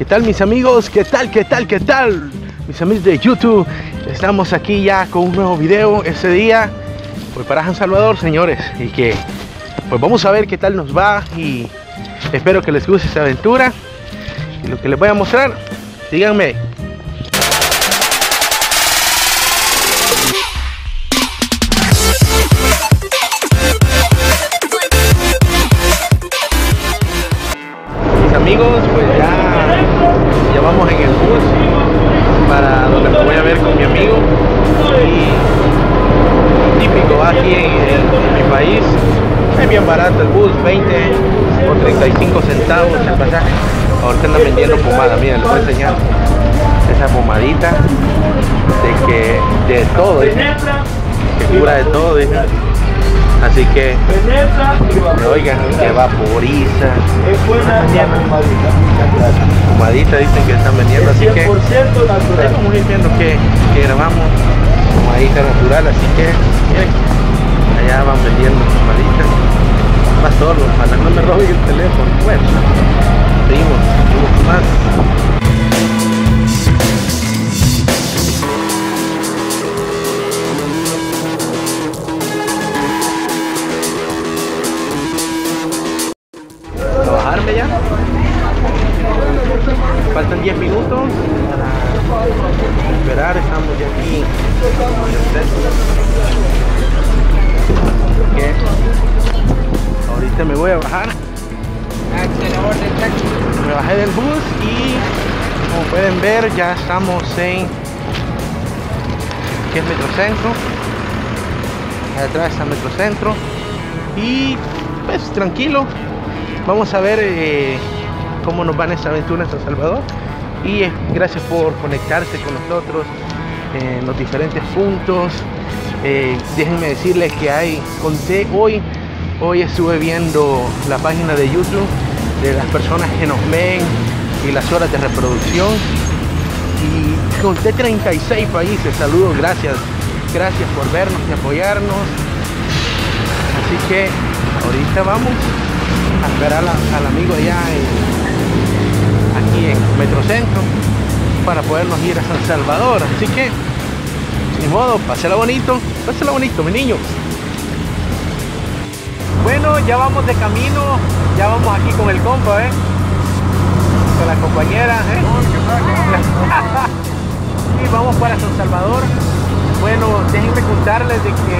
¿Qué tal mis amigos? ¿Qué tal? ¿Qué tal? ¿Qué tal? Mis amigos de YouTube, estamos aquí ya con un nuevo video ese día. Pues para San Salvador, señores. Y que pues vamos a ver qué tal nos va y espero que les guste esta aventura. Y lo que les voy a mostrar, díganme, Típico aquí en, en mi país, es bien barato el bus, 20 o 35 centavos el pasaje. Ahorita andan vendiendo pomada, miren, les voy a enseñar esa pomadita de que de todo, dice, que cura de todo, dice. Así que, oigan, que vaporiza, pomadita dicen que están vendiendo, así que ir viendo que, que grabamos natural, así que miren, allá van vendiendo pomadita, más solo, ojalá no me roben el teléfono, bueno, seguimos, seguimos más. Ahorita me voy a bajar. Me bajé del bus y como pueden ver ya estamos en que es Metrocentro. Allá atrás está Metrocentro. Y pues tranquilo, vamos a ver eh, cómo nos va en esta aventura en San Salvador y eh, gracias por conectarse con nosotros en los diferentes puntos Eh, déjenme decirles que hay conté hoy hoy estuve viendo la página de YouTube de las personas que nos ven y las horas de reproducción y conté 36 países saludos gracias gracias por vernos y apoyarnos así que ahorita vamos a esperar al amigo allá aquí en Metrocentro para podernos ir a San Salvador. Así que, ni modo, pásela bonito, pásela bonito, mi niño. Bueno, ya vamos de camino, ya vamos aquí con el compa, ¿eh? Con la compañera, ¿eh? y vamos para San Salvador. Bueno, déjenme contarles de que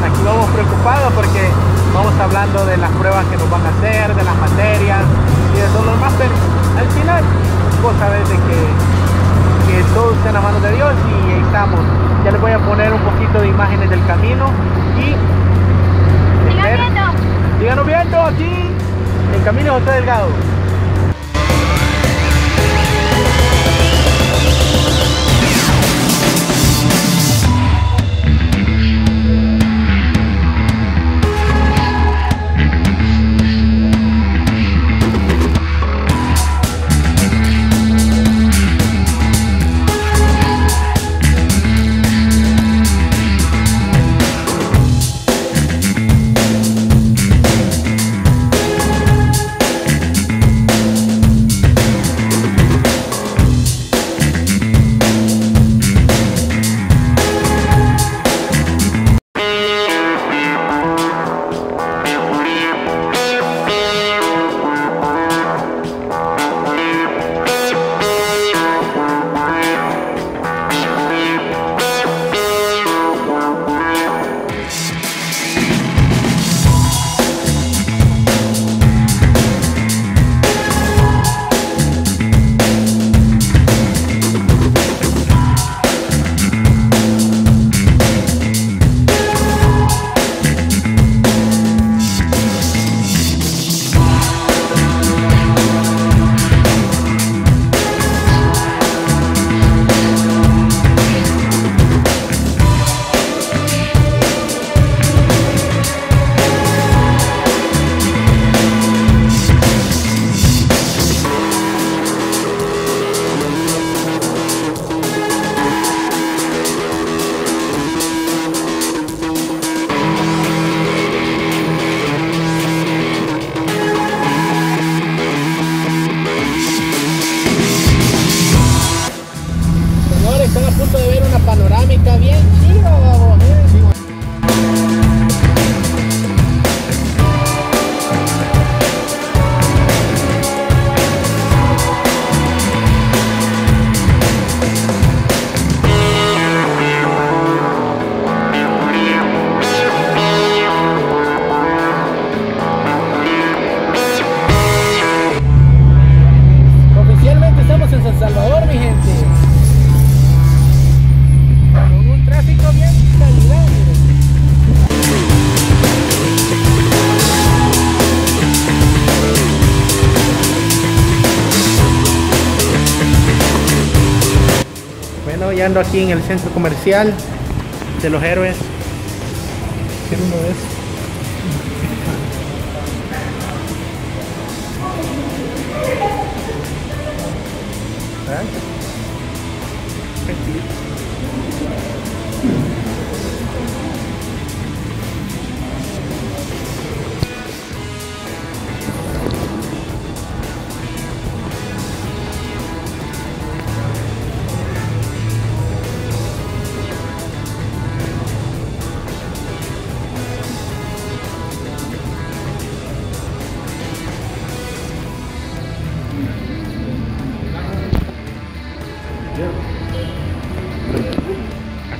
aquí vamos preocupados porque vamos hablando de las pruebas que nos van a hacer, de las materias y de todo lo demás, pero al final vos sabés de que, que todo está en las manos de Dios y ahí estamos. Ya les voy a poner un poquito de imágenes del camino y. síganos viendo aquí en Camino José Delgado. Ya ando aquí en el centro comercial de los héroes.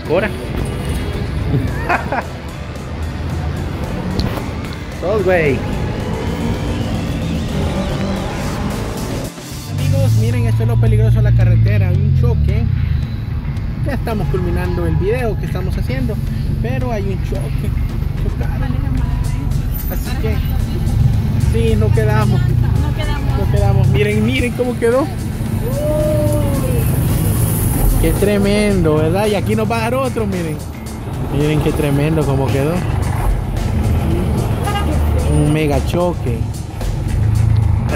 Ahora. Dos, güey. Amigos, miren, esto es lo peligroso de la carretera. Hay un choque. Ya estamos culminando el video que estamos haciendo, pero hay un choque. Chocaron. Así que, sí, no quedamos. No quedamos. No quedamos. Miren, miren cómo quedó. Qué tremendo, ¿verdad? Y aquí nos va a dar otro, miren. Miren qué tremendo como quedó. Un mega choque.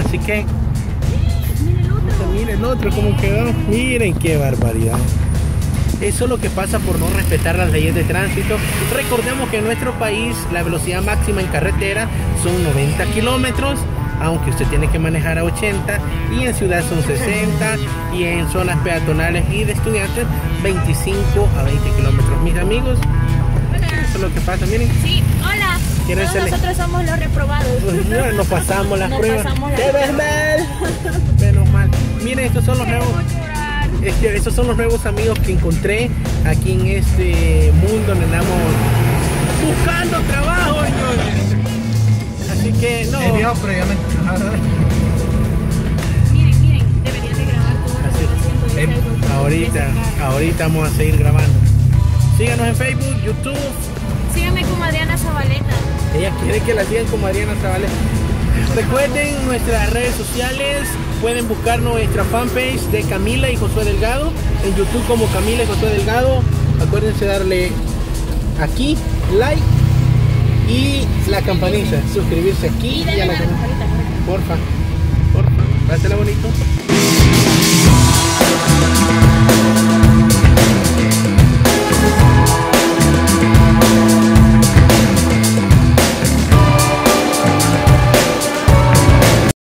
Así que, miren el otro como quedó. Miren qué barbaridad. Eso es lo que pasa por no respetar las leyes de tránsito. Recordemos que en nuestro país la velocidad máxima en carretera son 90 kilómetros aunque usted tiene que manejar a 80 y en ciudad son 60 y en zonas peatonales y de estudiantes 25 a 20 kilómetros. Mis amigos, Hola. eso es lo que pasa. Miren, Sí, hola. ¿Quieren Todos ser- nosotros somos los reprobados. pues, no, nos pasamos las Nos pruebas. pasamos las ¡Qué pruebas. mal! Menos mal. Miren, estos son los nuevos. Este, estos son los nuevos amigos que encontré aquí en este mundo donde andamos buscando trabajo, señores. No. pero ya me... Miren, miren, deberían de grabar todo lo que haciendo Eh, Facebook. ahorita, ahorita vamos a seguir grabando. Síganos en Facebook, YouTube. Síganme como Adriana Zabaleta. Ella quiere que la sigan como Adriana Zabaleta. Recuerden nuestras redes sociales. Pueden buscar nuestra fanpage de Camila y Josué Delgado. En YouTube como Camila y Josué Delgado. Acuérdense darle aquí, like y la campanita. Suscribirse aquí Y y, a la campanita. Porfa, porfa. Pásela bonito.